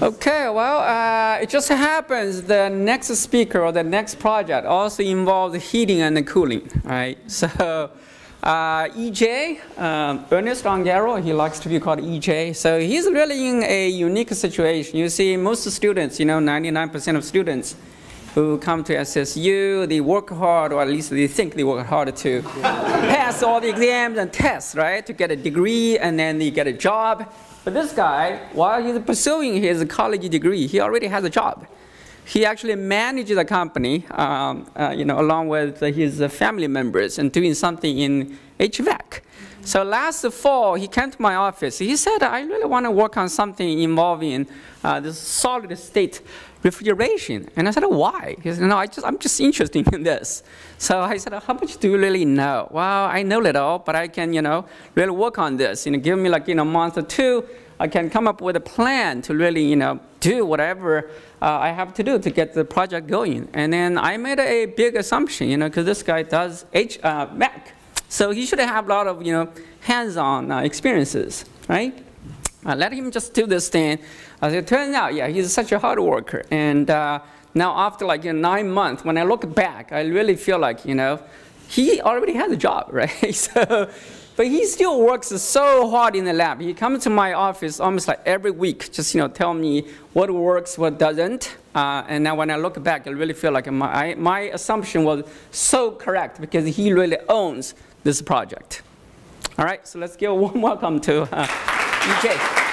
Okay, well, uh, it just happens the next speaker or the next project also involves heating and cooling, right? So uh, EJ, um, Ernest Ongaro, he likes to be called EJ. So he's really in a unique situation. You see, most students, you know, 99% of students who come to SSU, they work hard, or at least they think they work hard to pass all the exams and tests, right, to get a degree, and then they get a job. But this guy, while he's pursuing his college degree, he already has a job. He actually manages a company, um, uh, you know, along with his family members, and doing something in HVAC. So last fall, he came to my office. He said, I really want to work on something involving uh, this solid state refrigeration. And I said, why? He said, no, I just, I'm just interested in this. So I said, how much do you really know? Well, I know little, but I can, you know, really work on this. You know, give me like, you know, a month or two, I can come up with a plan to really, you know, do whatever uh, I have to do to get the project going. And then I made a big assumption, you know, because this guy does H, uh, Mac. So he should have a lot of, you know, hands-on uh, experiences, right? Let him just do this thing. As it turns out, yeah, he's such a hard worker. And uh, now after like you know, nine months, when I look back, I really feel like, you know, he already has a job, right? so, but he still works so hard in the lab. He comes to my office almost like every week, just you know, tell me what works, what doesn't. Uh, and now when I look back, I really feel like my, my assumption was so correct because he really owns this project. All right, so let's give a warm welcome to uh, EJ.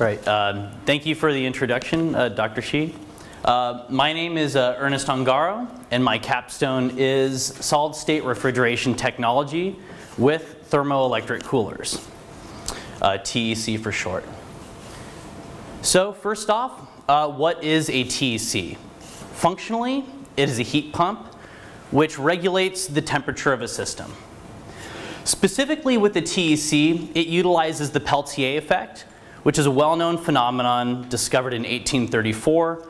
Right. Um, thank you for the introduction, uh, Dr. Shi. Uh, my name is uh, Ernest Ongaro, and my capstone is solid state refrigeration technology with thermoelectric coolers, uh, TEC for short. So, first off, uh, what is a TEC? Functionally, it is a heat pump which regulates the temperature of a system. Specifically with the TEC, it utilizes the Peltier effect, which is a well-known phenomenon discovered in 1834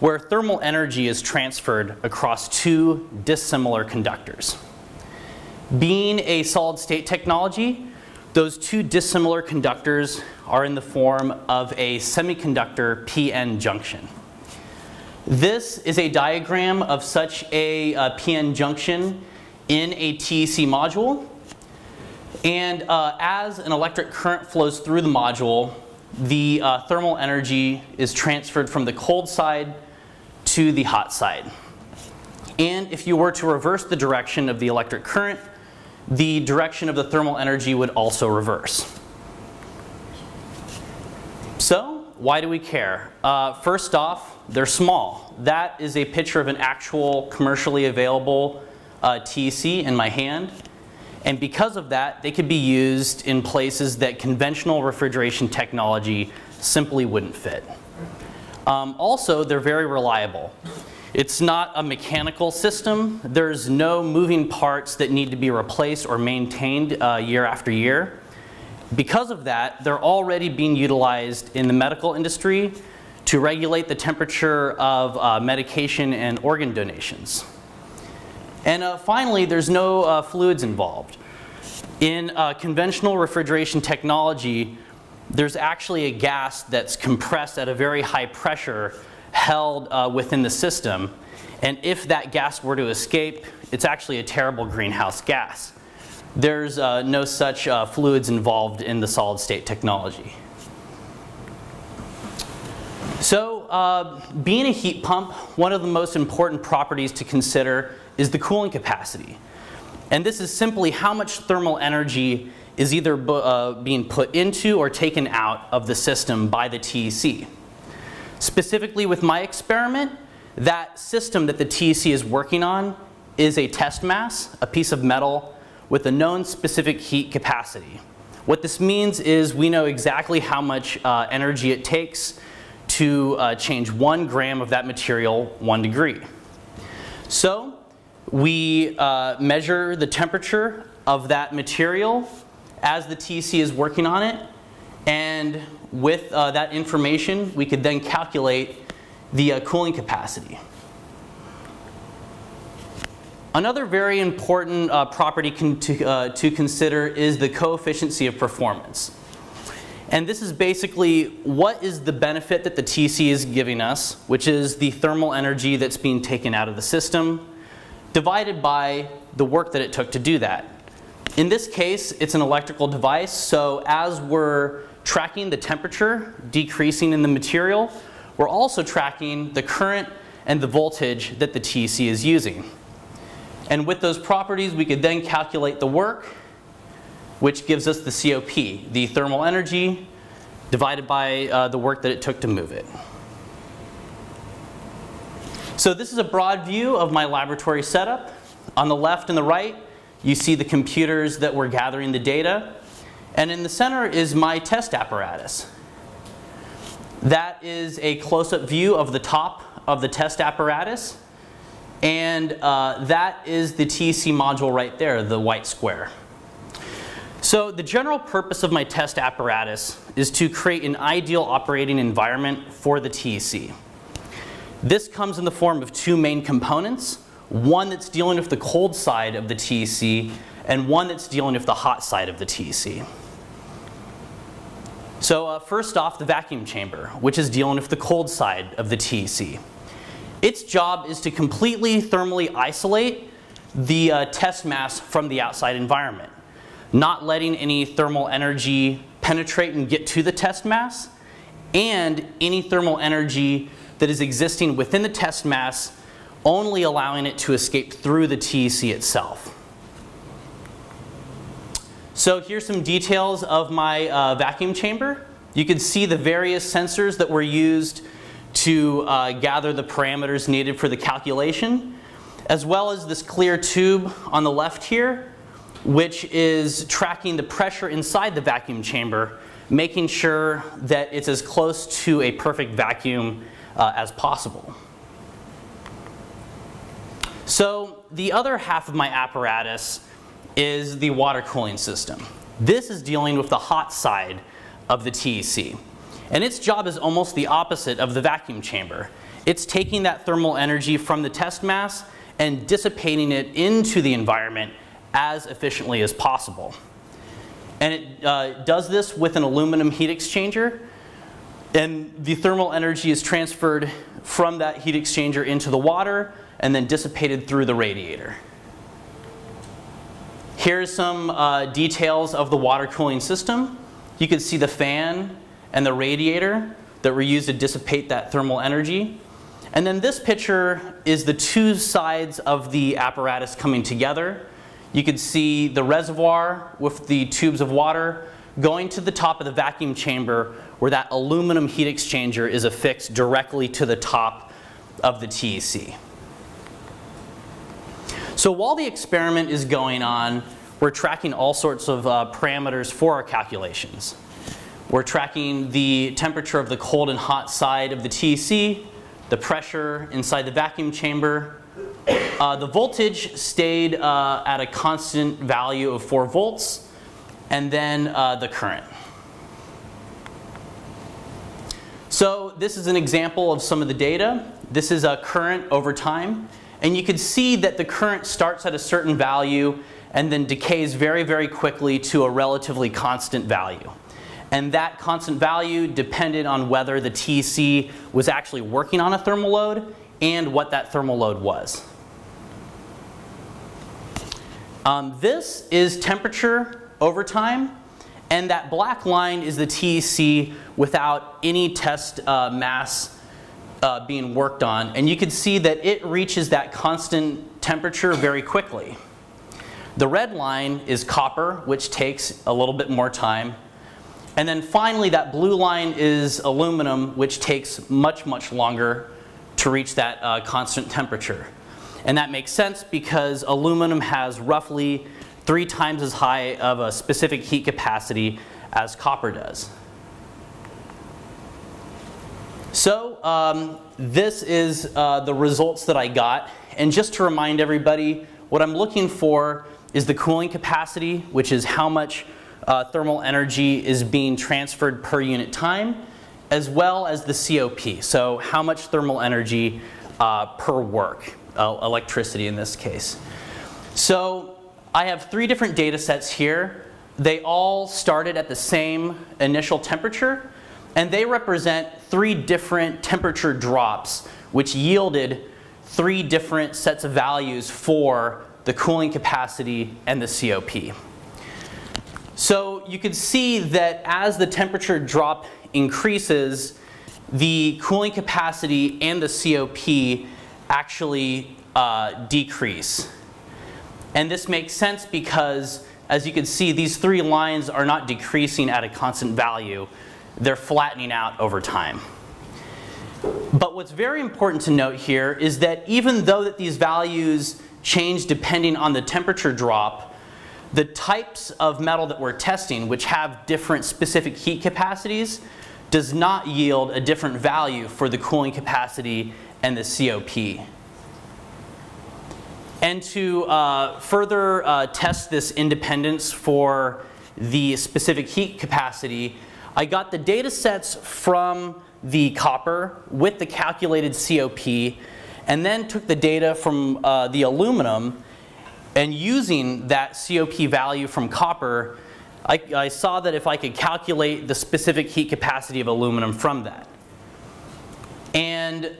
where thermal energy is transferred across two dissimilar conductors. Being a solid state technology, those two dissimilar conductors are in the form of a semiconductor PN junction. This is a diagram of such a uh, PN junction in a TEC module. And uh, as an electric current flows through the module, the uh, thermal energy is transferred from the cold side to the hot side. And if you were to reverse the direction of the electric current, the direction of the thermal energy would also reverse. So, why do we care? Uh, first off, they're small. That is a picture of an actual commercially available uh, TEC in my hand. And because of that, they could be used in places that conventional refrigeration technology simply wouldn't fit. Um, also, they're very reliable. It's not a mechanical system. There's no moving parts that need to be replaced or maintained uh, year after year. Because of that, they're already being utilized in the medical industry to regulate the temperature of uh, medication and organ donations. And uh, finally, there's no uh, fluids involved. In uh, conventional refrigeration technology, there's actually a gas that's compressed at a very high pressure held uh, within the system. And if that gas were to escape, it's actually a terrible greenhouse gas. There's uh, no such uh, fluids involved in the solid state technology. So being a heat pump, one of the most important properties to consider is the cooling capacity. And this is simply how much thermal energy is either uh, being put into or taken out of the system by the TEC. Specifically with my experiment, that system that the TEC is working on is a test mass, a piece of metal with a known specific heat capacity. What this means is we know exactly how much uh, energy it takes to uh, change one gram of that material one degree. So we uh, measure the temperature of that material as the TC is working on it. And with uh, that information, we could then calculate the uh, cooling capacity. Another very important uh, property to, uh, to consider is the coefficient of performance. And this is basically what is the benefit that the TC is giving us, which is the thermal energy that's being taken out of the system, divided by the work that it took to do that. In this case, it's an electrical device, so as we're tracking the temperature decreasing in the material, we're also tracking the current and the voltage that the TC is using. And with those properties, we could then calculate the work which gives us the COP, the thermal energy divided by uh, the work that it took to move it. So this is a broad view of my laboratory setup. On the left and the right, you see the computers that were gathering the data. And in the center is my test apparatus. That is a close-up view of the top of the test apparatus. And uh, that is the TC module right there, the white square. So the general purpose of my test apparatus is to create an ideal operating environment for the TEC. This comes in the form of two main components, one that's dealing with the cold side of the TEC and one that's dealing with the hot side of the TEC. So uh, first off, the vacuum chamber, which is dealing with the cold side of the TEC. Its job is to completely thermally isolate the uh, test mass from the outside environment not letting any thermal energy penetrate and get to the test mass, and any thermal energy that is existing within the test mass only allowing it to escape through the TEC itself. So here's some details of my uh, vacuum chamber. You can see the various sensors that were used to uh, gather the parameters needed for the calculation, as well as this clear tube on the left here which is tracking the pressure inside the vacuum chamber, making sure that it's as close to a perfect vacuum uh, as possible. So the other half of my apparatus is the water cooling system. This is dealing with the hot side of the TEC. And its job is almost the opposite of the vacuum chamber. It's taking that thermal energy from the test mass and dissipating it into the environment as efficiently as possible. And it uh, does this with an aluminum heat exchanger. And the thermal energy is transferred from that heat exchanger into the water and then dissipated through the radiator. Here's some uh, details of the water cooling system. You can see the fan and the radiator that were used to dissipate that thermal energy. And then this picture is the two sides of the apparatus coming together. You can see the reservoir with the tubes of water going to the top of the vacuum chamber where that aluminum heat exchanger is affixed directly to the top of the TEC. So while the experiment is going on, we're tracking all sorts of uh, parameters for our calculations. We're tracking the temperature of the cold and hot side of the TEC, the pressure inside the vacuum chamber, uh, the voltage stayed uh, at a constant value of 4 volts, and then uh, the current. So this is an example of some of the data. This is a current over time. And you can see that the current starts at a certain value and then decays very, very quickly to a relatively constant value. And that constant value depended on whether the TC was actually working on a thermal load and what that thermal load was. Um, this is temperature over time, and that black line is the TEC without any test uh, mass uh, being worked on. And you can see that it reaches that constant temperature very quickly. The red line is copper, which takes a little bit more time. And then finally, that blue line is aluminum, which takes much, much longer to reach that uh, constant temperature. And that makes sense because aluminum has roughly three times as high of a specific heat capacity as copper does. So um, this is uh, the results that I got. And just to remind everybody, what I'm looking for is the cooling capacity, which is how much uh, thermal energy is being transferred per unit time, as well as the COP, so how much thermal energy uh, per work uh, electricity in this case. So I have three different data sets here. They all started at the same initial temperature, and they represent three different temperature drops, which yielded three different sets of values for the cooling capacity and the COP. So you can see that as the temperature drop increases, the cooling capacity and the COP actually uh, decrease. And this makes sense because, as you can see, these three lines are not decreasing at a constant value. They're flattening out over time. But what's very important to note here is that even though that these values change depending on the temperature drop, the types of metal that we're testing, which have different specific heat capacities, does not yield a different value for the cooling capacity and the COP. And to uh, further uh, test this independence for the specific heat capacity, I got the data sets from the copper with the calculated COP and then took the data from uh, the aluminum and using that COP value from copper, I, I saw that if I could calculate the specific heat capacity of aluminum from that. And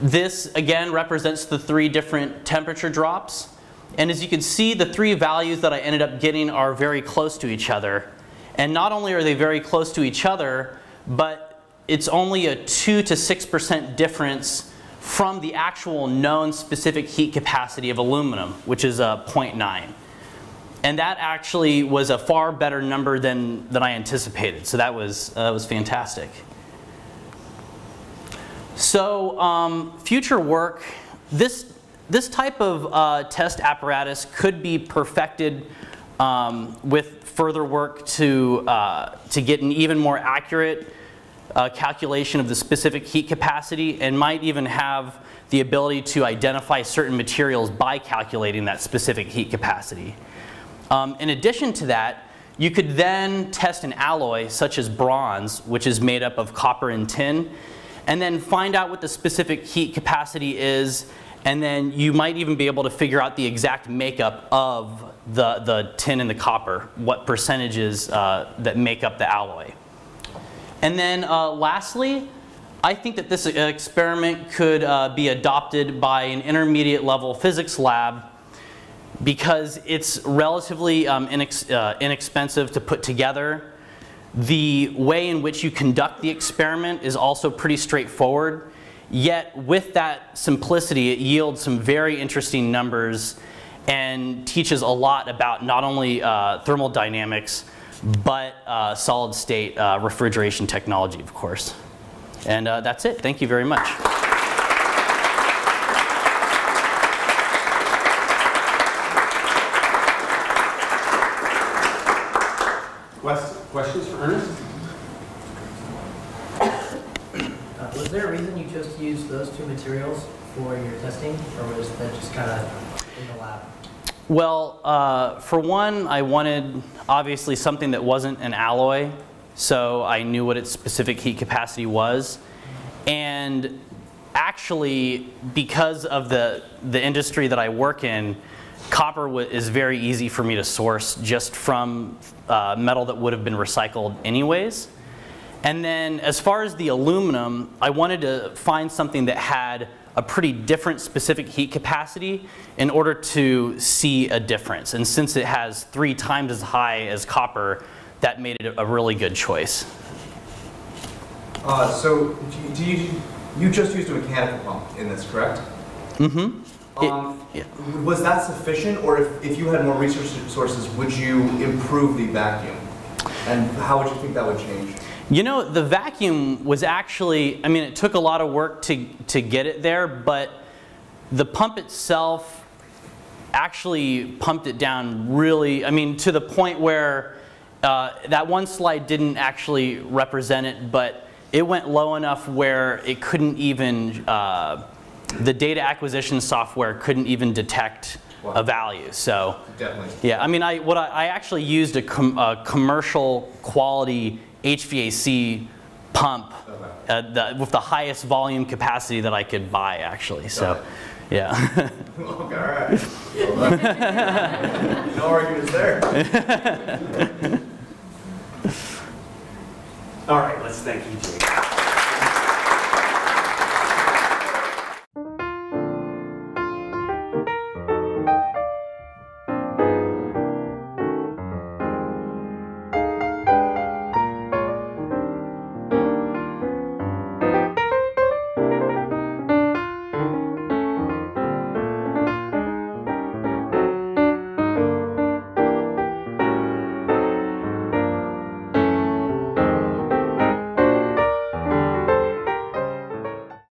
this again represents the three different temperature drops. And as you can see, the three values that I ended up getting are very close to each other. And not only are they very close to each other, but it's only a 2 to 6% difference from the actual known specific heat capacity of aluminum, which is a 0.9. And that actually was a far better number than, than I anticipated. So that was, uh, was fantastic. So um, future work, this, this type of uh, test apparatus could be perfected um, with further work to, uh, to get an even more accurate uh, calculation of the specific heat capacity and might even have the ability to identify certain materials by calculating that specific heat capacity. Um, in addition to that, you could then test an alloy such as bronze, which is made up of copper and tin, and then find out what the specific heat capacity is, and then you might even be able to figure out the exact makeup of the, the tin and the copper, what percentages uh, that make up the alloy. And then uh, lastly, I think that this experiment could uh, be adopted by an intermediate level physics lab because it's relatively um, inex uh, inexpensive to put together the way in which you conduct the experiment is also pretty straightforward. Yet with that simplicity, it yields some very interesting numbers and teaches a lot about not only uh, thermal dynamics, but uh, solid state uh, refrigeration technology, of course. And uh, that's it. Thank you very much. Questions for Ernest? Uh, was there a reason you chose to use those two materials for your testing, or was that just kind of in the lab? Well, uh, for one, I wanted obviously something that wasn't an alloy, so I knew what its specific heat capacity was. And actually, because of the, the industry that I work in, copper is very easy for me to source just from uh, metal that would have been recycled anyways. And then as far as the aluminum, I wanted to find something that had a pretty different specific heat capacity in order to see a difference. And since it has three times as high as copper, that made it a really good choice. Uh, so do you, you just used a mechanical pump in this, correct? Mm-hmm. Um, yeah. Was that sufficient, or if, if you had more resource sources, would you improve the vacuum? And how would you think that would change? You know, the vacuum was actually, I mean, it took a lot of work to, to get it there, but the pump itself actually pumped it down really, I mean, to the point where uh, that one slide didn't actually represent it, but it went low enough where it couldn't even, uh, the data acquisition software couldn't even detect wow. a value. So definitely, yeah. I mean, I what I, I actually used a, com, a, commercial quality HVAC pump uh, the, with the highest volume capacity that I could buy, actually. So Yeah. Okay, all right. Well, no arguments there. all right, let's thank EJ.